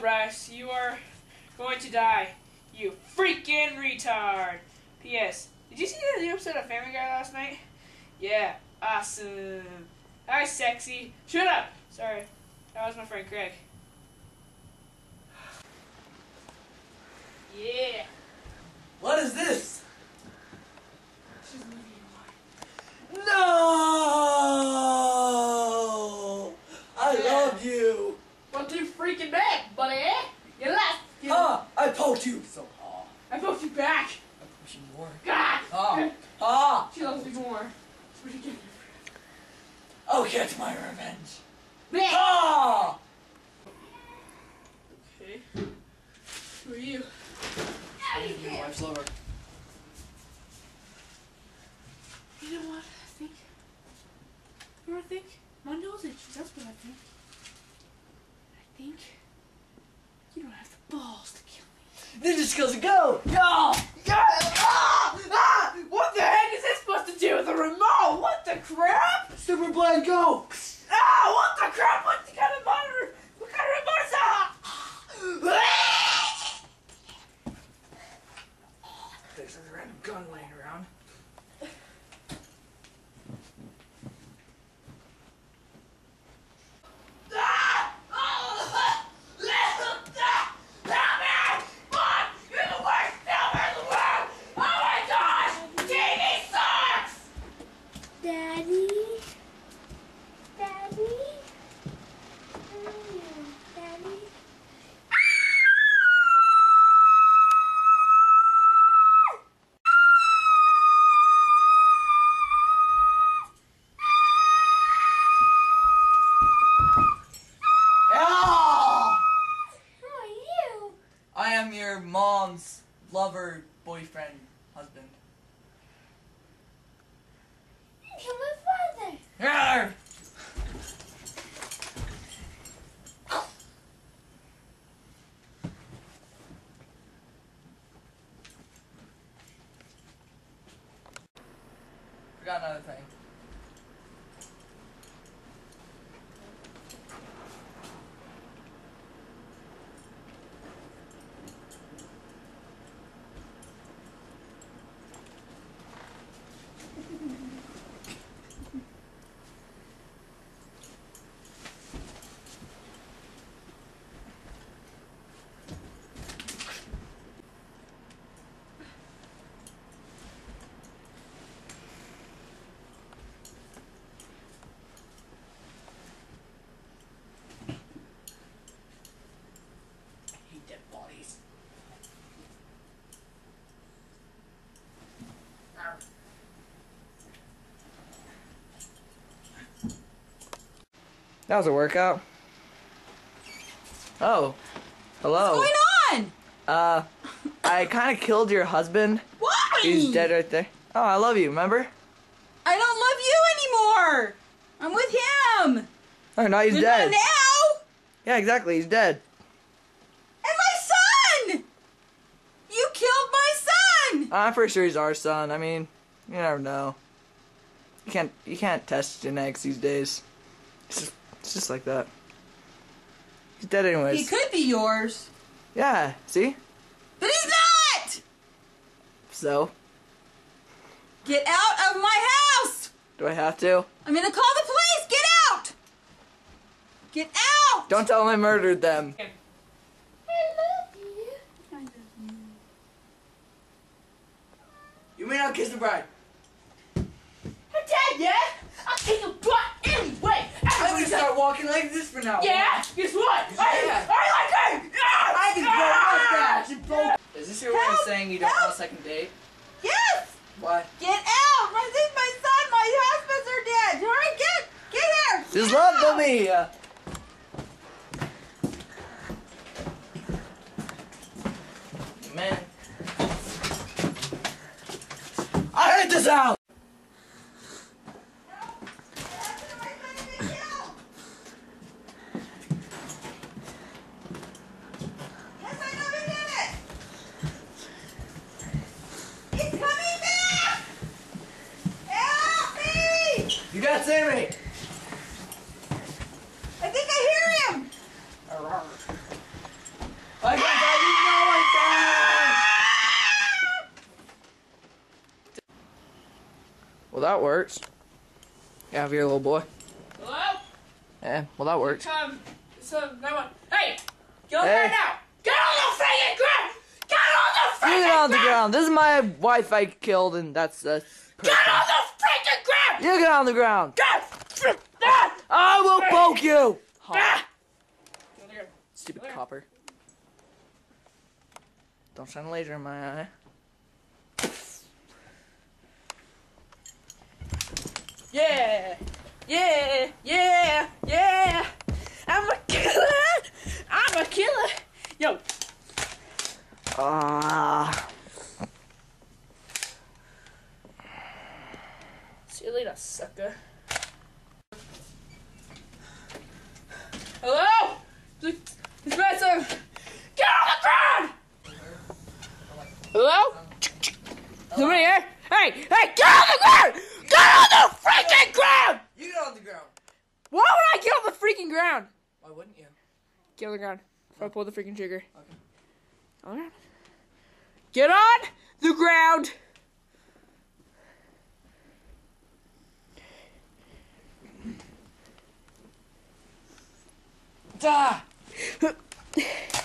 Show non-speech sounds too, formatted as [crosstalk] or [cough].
Bryce. You are going to die. You freaking retard. P.S. Did you see the new episode of Family Guy last night? Yeah, awesome. Hi, sexy. Shut up. Sorry. That was my friend Craig. [sighs] Yeah. What is this? She's moving your No! I Yeah. love you. One too freaking back, buddy. You left. You Ah, I poked you. So, ah, I poked you back. I push you more. God. Ah, ah. She loves me more. What are you? I'll get my revenge. Ah! Okay. Who are you? Your wife's lover. You know what I think? You know what I think? Mom knows it. She knows what I think. I think you don't have the balls to kill me. Ninja skills go! No! Yeah! Ah! Ah! What the heck is this supposed to do with the remote? What the crap? Super Blade go! Ah! What the crap? What kind of monitor? What kind of remote is that? There's a random gun laying lover, boyfriend, husband. You're my father. Arr! Forgot another thing. I hate dead bodies. Arr. That was a workout. Oh, hello. What's going on? Uh, I kind of killed your husband. Why? He's dead right there. Oh, I love you. Remember? I don't love you anymore. I'm with him. Oh, no, he's dead. now. Yeah, exactly. He's dead. And my son. You killed my son. I'm pretty sure he's our son. I mean, you never know. You can't you can't test genetics these days. It's just, it's just like that. He's dead anyways. He could be yours, Yeah. See? but he's not. So, Get out of my house. do I have to? I'm gonna call the police. Get out. Get out. Don't tell him I murdered them. I love you. I love you. You may not kiss the bride. I'm dead, yeah? I'll kick your butt anyway! I'm gonna start walking like this from now. Yeah? Guess what? I, Yeah. I like her! Ah! I can grow Ah! mustache and. Is this your way of saying you don't Help! want a second date? Yes. Why? Get out. My, this is my son. My husbands are dead. Hurry, get, get here. Just Get love out. me. Man. I hate this house! can't. I think I hear him. I got ah! you know I can. Well, that works. You have your little boy. Hello? Yeah, well, that works. Come. so, now what? Hey! Go on hey. now! Get on the freaking ground! Get on the freaking ground! Get on the ground! This is my wife I killed, and that's, that's... Uh, you get on the ground. Get! I will poke you. Ah! Get on the ground. Stupid copper. Don't shine a laser in my eye. Yeah! Yeah! Yeah! Yeah! I'm a killer! I'm a killer! Yo! Ah. See you later, sucker. Hello? This this person! Get on the ground! Hello? Somebody here? Hey! Hey! Get on the ground! Get on the freaking ground! You get on the ground. Why would I get on the freaking ground? Why wouldn't you? Get on the ground. If I oh. pull the freaking trigger. On the ground. Get on the ground! った